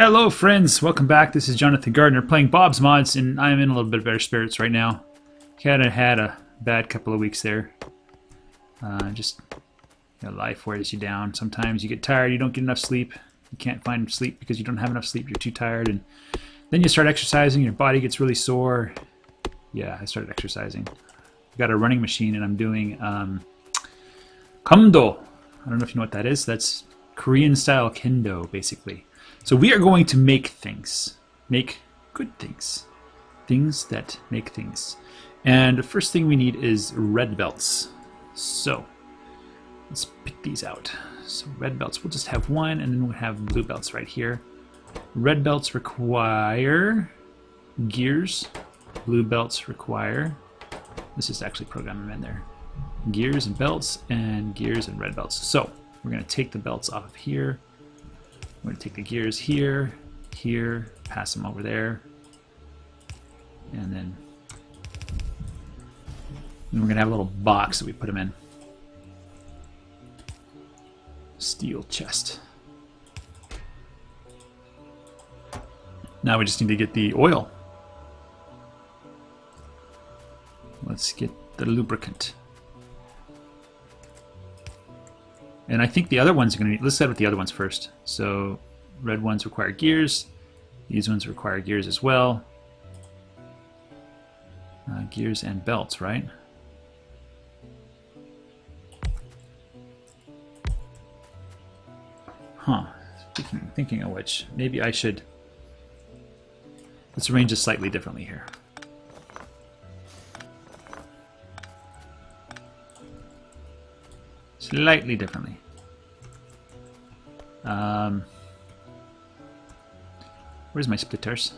Hello, friends. Welcome back. This is Jonathan Gardner playing Bob's Mods, and I'm in a little bit of better spirits right now. Kind of had a bad couple of weeks there. Uh, just you know, life wears you down. Sometimes you get tired, you don't get enough sleep. You can't find sleep because you don't have enough sleep. You're too tired, and then you start exercising. Your body gets really sore. Yeah, I started exercising. I got a running machine, and I'm doing um, Kumdo. I don't know if you know what that is. That's Korean style kendo, basically. So we are going to make things, make good things, things that make things. And the first thing we need is red belts. So let's pick these out. So red belts, we'll just have one, and then we'll have blue belts right here. Red belts require gears. Blue belts require, let's just actually program them in there. Gears and belts, and gears and red belts. So we're gonna take the belts off of here. We're gonna take the gears here, here, pass them over there, and then, then we're gonna have a little box that we put them in. Steel chest. Now we just need to get the oil. Let's get the lubricant. And I think the other ones are going to need, let's start with the other ones first. So red ones require gears. These ones require gears as well. Uh, gears and belts, right? Huh. Thinking, thinking of which, maybe I should... Let's arrange this slightly differently here. Slightly differently. Um, where's my splitters?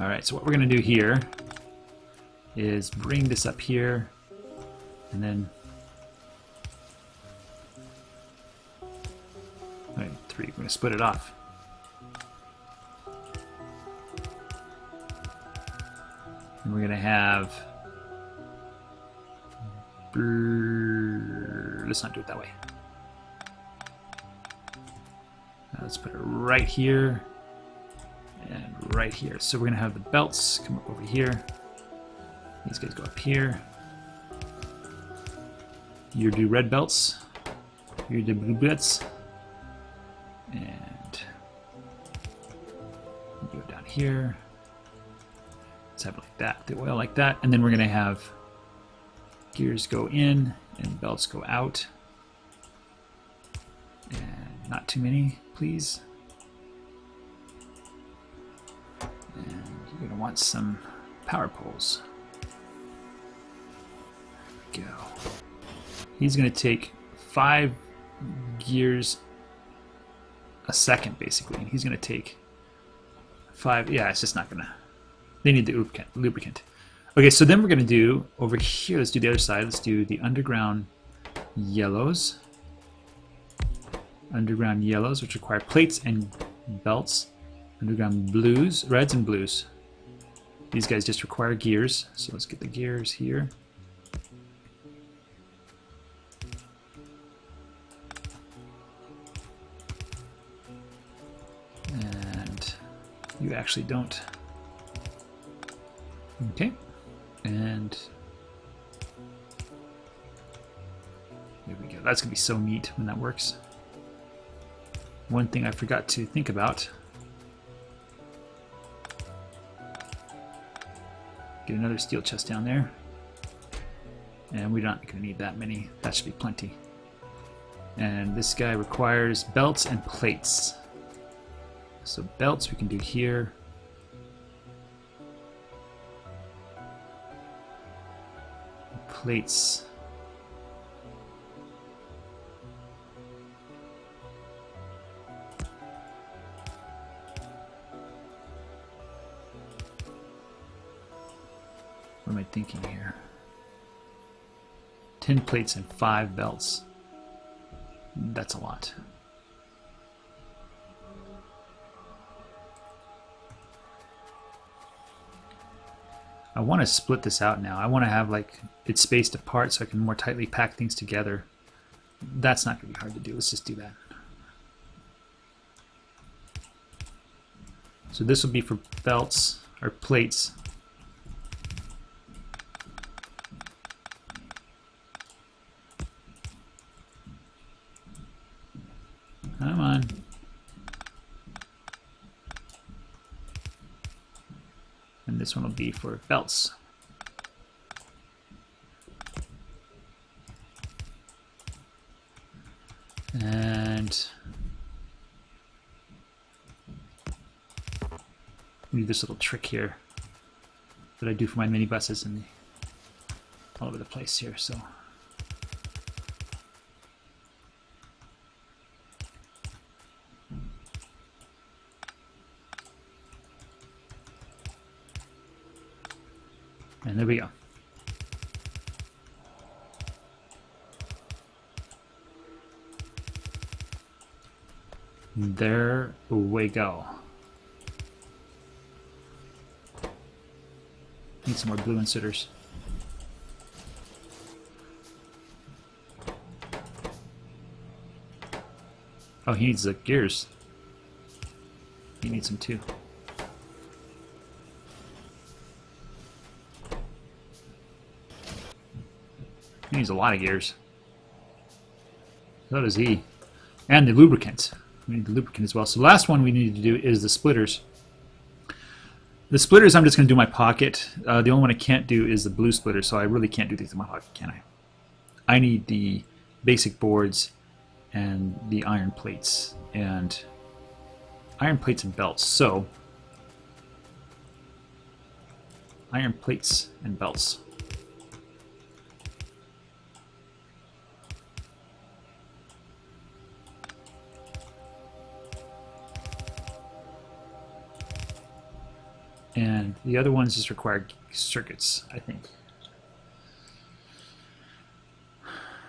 Alright, so what we're going to do here is bring this up here and then right, three, we're to split it off. And we're going to have let's not do it that way. Let's put it right here and right here. So we're gonna have the belts come up over here. These guys go up here. You do red belts. You do blue belts. And go down here. That, the oil like that. And then we're gonna have gears go in and belts go out. And not too many, please. And you're to want some power poles. There we go. He's to take five gears a second, basically. And he's to take five. Yeah, it's just not to. They need the lubricant. Okay, so then we're going to do over here, let's do the other side. Let's do the underground yellows. Underground yellows, which require plates and belts. Underground blues, reds and blues. These guys just require gears. So let's get the gears here. And you actually don't. Okay and there we go. That's gonna be so neat when that works. One thing I forgot to think about. Get another steel chest down there. And we're not gonna need that many. That should be plenty. And this guy requires belts and plates. So belts we can do here. Plates. What am I thinking here? 10 plates and 5 belts. That's a lot. I want to split this out now. I want to have like it spaced apart so I can more tightly pack things together. That's not going to be hard to do. Let's just do that. So this will be for belts or plates. Come on. And this one will be for belts. And do this little trick here that I do for my minibuses and all over the place here. So. Go. Need some more blue inserters. Oh, he needs the gears. He needs them too. He needs a lot of gears. So does he. And the lubricant. We need the lubricant as well. So the last one we need to do is the splitters. The splitters I'm just going to do my pocket. Uh, the only one I can't do is the blue splitter, so I really can't do these in my pocket, can I? I need the basic boards and the iron plates and iron plates and belts. So iron plates and belts. And the other ones just require circuits, I think.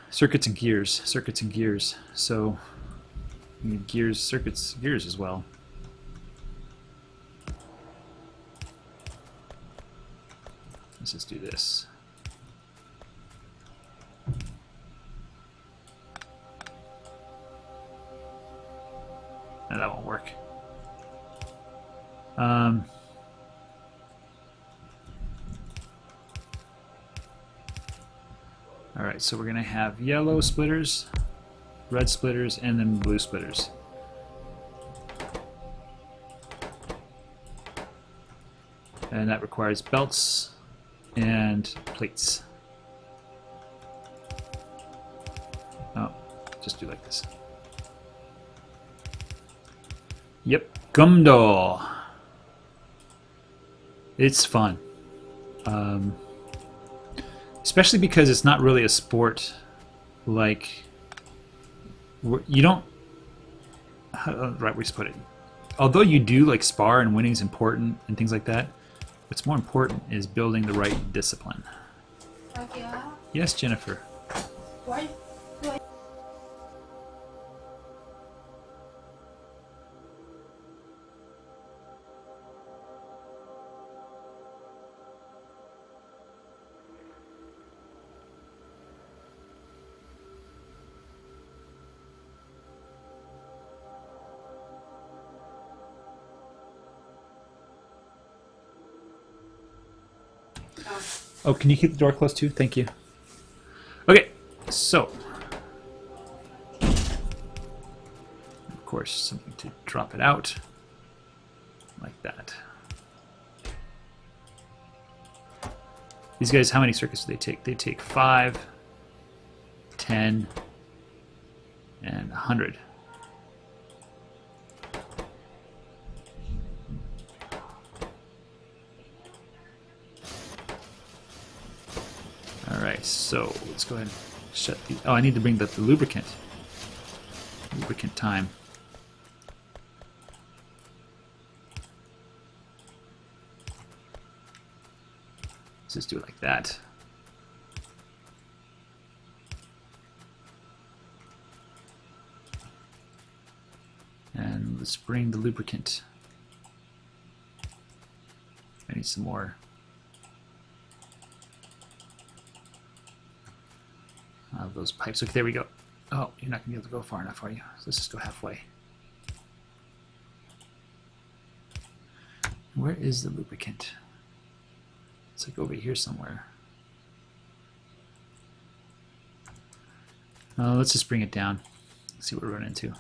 Circuits and gears, circuits and gears. So gears, circuits, gears as well. Let's just do this. So we're going to have yellow splitters, red splitters, and then blue splitters. And that requires belts and plates. Oh, just do like this. Yep, Kumdo. It's fun. Um, especially because it's not really a sport like you don't uh, right way to put it. Although you do like spar and winning is important and things like that what's more important is building the right discipline. Yes jennifer Oh, can you keep the door closed too? Thank you. Okay, so. Of course, something to drop it out. Like that. These guys, how many circuits do they take? They take 5, 10, and 100. So let's go ahead and shut the... Oh, I need to bring the, the lubricant. Lubricant time. Let's just do it like that. And let's bring the lubricant. I need some more those pipes. Okay, there we go. Oh, you're not going to be able to go far enough, are you? So let's just go halfway. Where is the lubricant? It's like over here somewhere. Uh, let's just bring it down. See what we run into.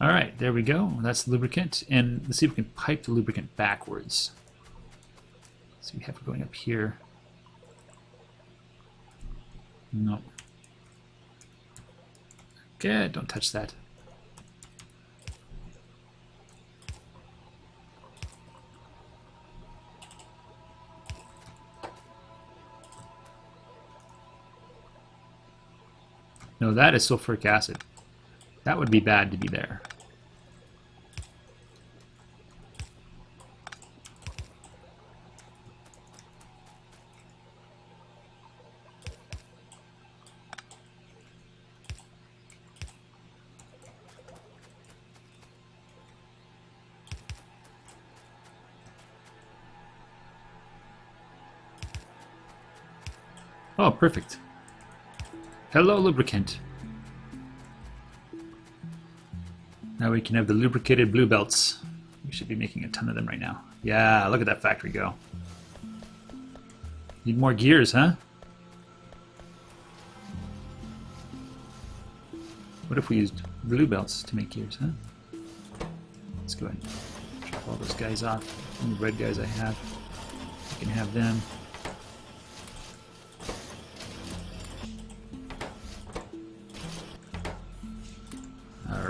All right, there we go. That's the lubricant. And let's see if we can pipe the lubricant backwards. So we have it going up here. No. Okay, don't touch that. No, that is sulfuric acid. That would be bad to be there. Oh, perfect. Hello, lubricant. Now we can have the lubricated blue belts. We should be making a ton of them right now. Yeah, look at that factory go. Need more gears, huh? What if we used blue belts to make gears, huh? Let's go ahead and drop all those guys off. And the red guys I have. I can have them.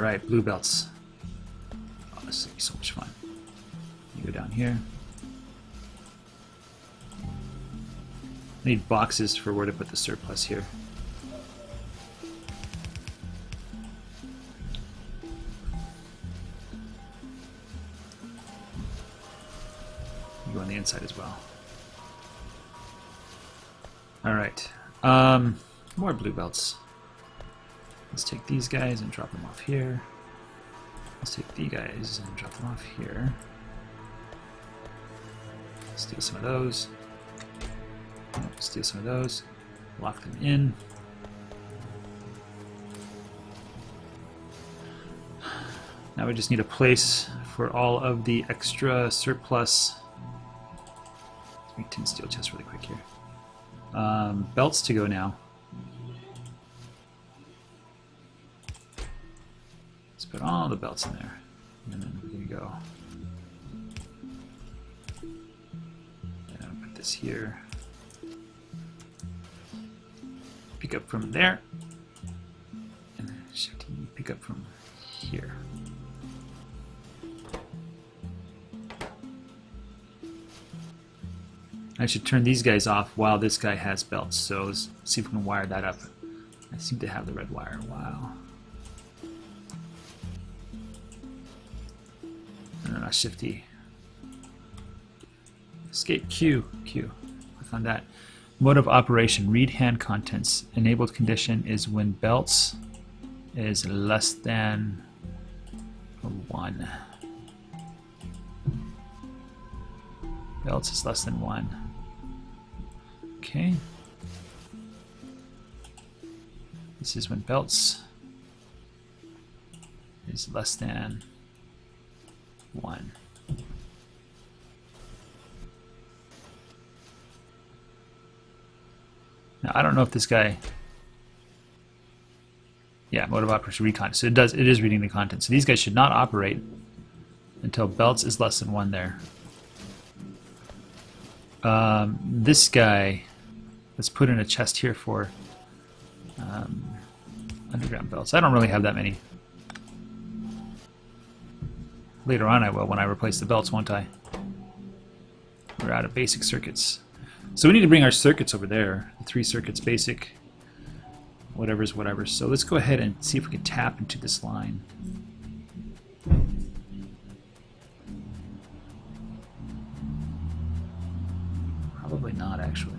Alright, blue belts. Oh, this will be so much fun. You go down here. I need boxes for where to put the surplus here. You go on the inside as well. Alright. Um, more blue belts. Let's take these guys and drop them off here. Let's take these guys and drop them off here. Steal some of those. Steal some of those. Lock them in. Now we just need a place for all of the extra surplus. Let's make tin steel chest really quick here. Um, belts to go now. Put all the belts in there. And then going to go. And put this here. Pick up from there. And then shifting, pick up from here. I should turn these guys off while this guy has belts. So let's see if we can wire that up. I seem to have the red wire. Wow. Not shifty. Escape Q, Q. Click on that. Mode of operation. Read hand contents. Enabled condition is when belts is less than one. Belts is less than one. Okay. This is when belts is less than one. Now I don't know if this guy yeah, mode of operation recon. So it does it is reading the content. So these guys should not operate until belts is less than one there. Um, this guy, let's put in a chest here for um, underground belts. I don't really have that many. Later on I will, when I replace the belts, won't I? We're out of basic circuits. So we need to bring our circuits over there. The three circuits basic. Whatever's whatever. So let's go ahead and see if we can tap into this line. Probably not, actually.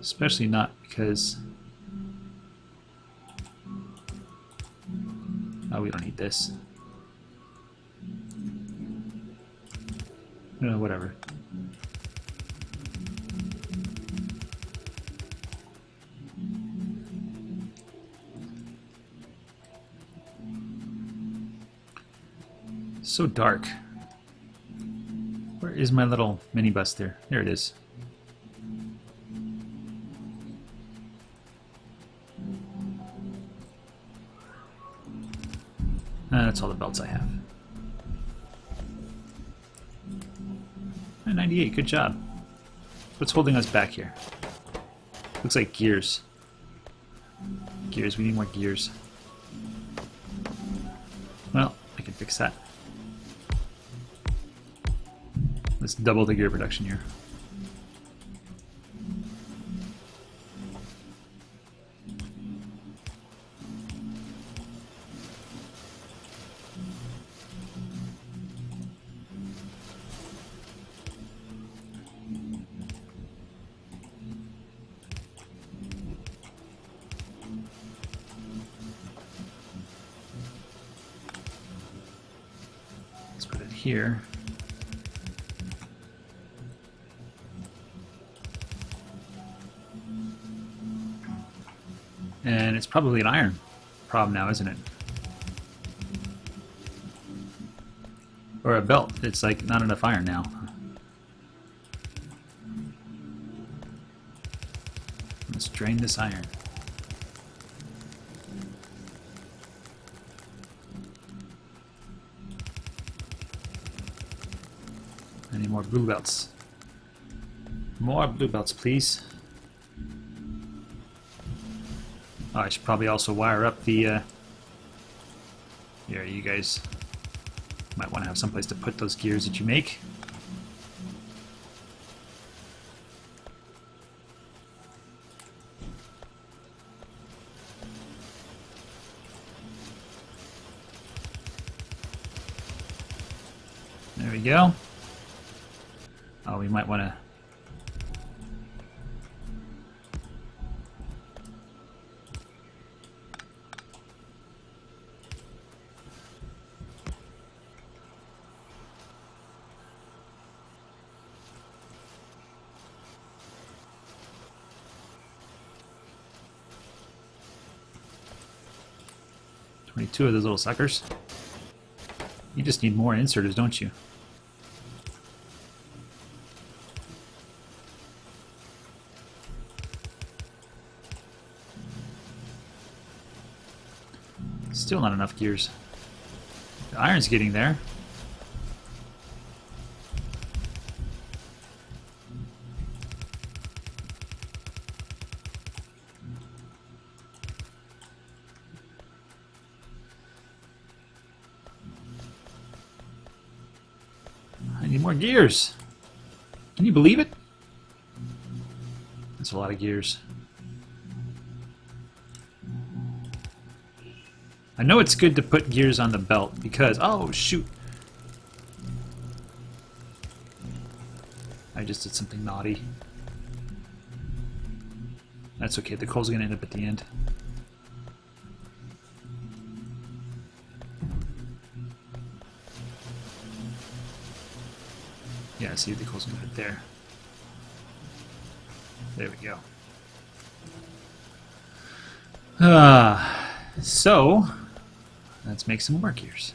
Especially not because... Oh, we don't need this. No, whatever. So dark. Where is my little minibus there? There it is. That's all the belts I have. 98, good job. What's holding us back here? Looks like gears. Gears, we need more gears. Well, I can fix that. Let's double the gear production here. Probably an iron problem now, isn't it? Or a belt. It's like not enough iron now. Let's drain this iron. Any more blue belts? More blue belts, please. Oh, I should probably also wire up the, uh... Here, you guys might want to have someplace to put those gears that you make. There we go. Oh, we might want to Twenty-two of those little suckers. You just need more inserters, don't you? Still not enough gears. The iron's getting there. Need more gears. Can you believe it? That's a lot of gears. I know it's good to put gears on the belt because, oh shoot. I just did something naughty. That's okay, the coal's gonna end up at the end. See the gonna hit there. There we go. Ah, so let's make some work gears.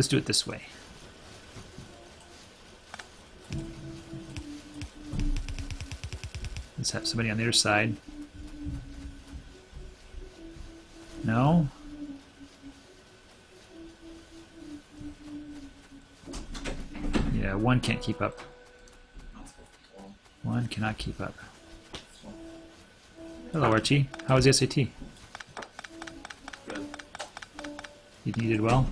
Let's do it this way. Let's have somebody on the other side. No? Yeah, one can't keep up. One cannot keep up. Hello, Archie. How was the SAT? Good. You did well?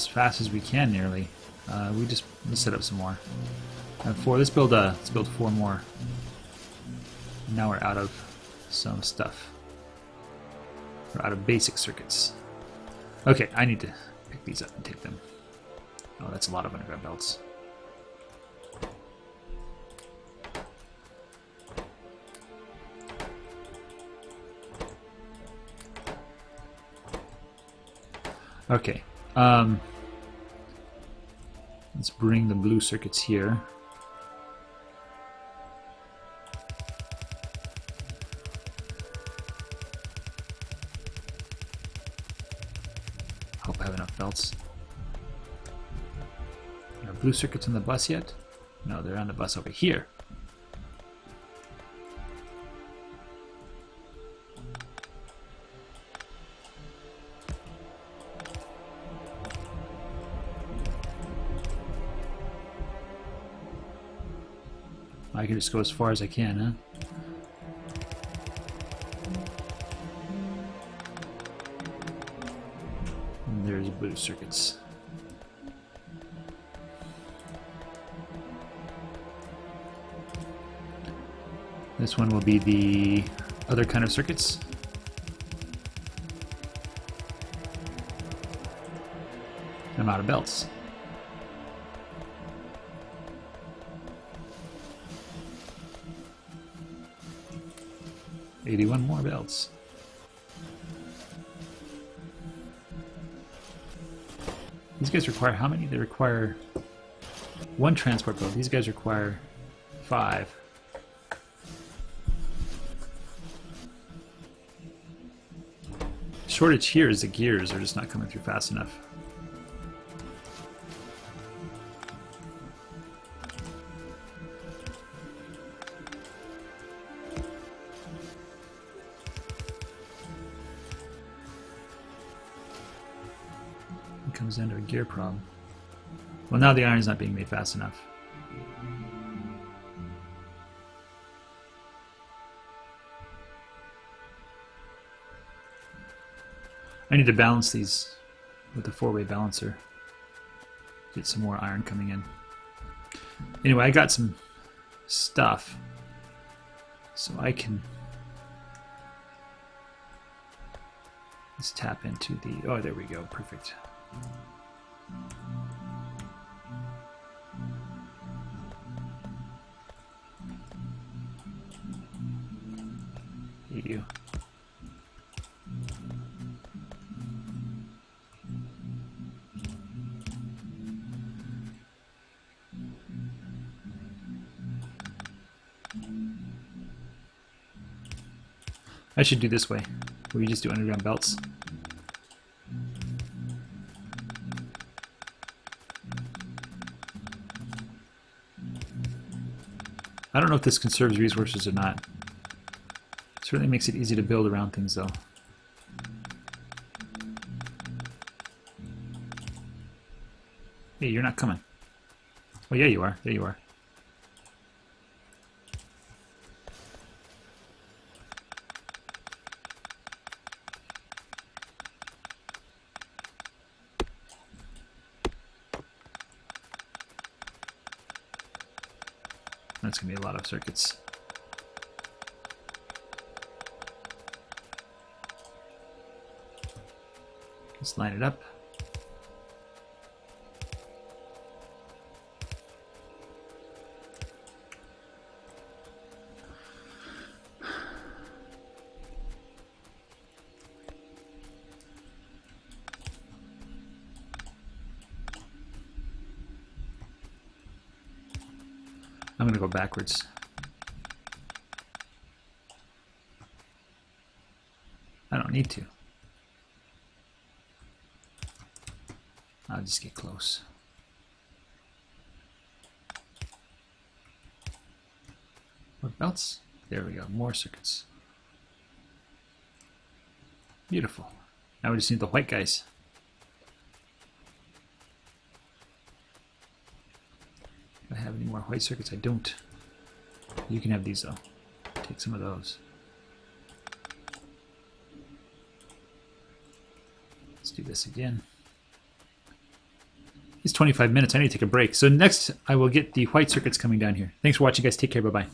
As fast as we can nearly. Uh, we just let's set up some more. And four. Let's build uh, let's build four more. Now we're out of some stuff. We're out of basic circuits. Okay, I need to pick these up and take them. Oh, that's a lot of underground belts. Okay. Um, let's bring the blue circuits here. Hope I have enough belts. Are blue circuits on the bus yet? No, they're on the bus over here. Just go as far as I can, huh? And there's blue circuits. This one will be the other kind of circuits. I'm out of belts. Eighty-one more belts. These guys require how many? They require one transport belt. These guys require five. Shortage here is the gears are just not coming through fast enough. Gear problem. Well, now the iron's not being made fast enough. I need to balance these with a four-way balancer. Get some more iron coming in. Anyway, I got some stuff. So I can... Let's tap into the... Oh, there we go. Perfect. I should do this way, where you just do underground belts. I don't know if this conserves resources or not. It Certainly makes it easy to build around things though. Hey, you're not coming. Oh yeah, you are. There you are. That's gonna be a lot of circuits. Let's line it up. I'm gonna go backwards. I don't need to. I'll just get close. What belts? There we go, more circuits. Beautiful. Now we just need the white guys. I have any more white circuits? I don't. You can have these though. Take some of those. Let's do this again. It's 25 minutes. I need to take a break. So next, I will get the white circuits coming down here. Thanks for watching, guys. Take care. Bye-bye.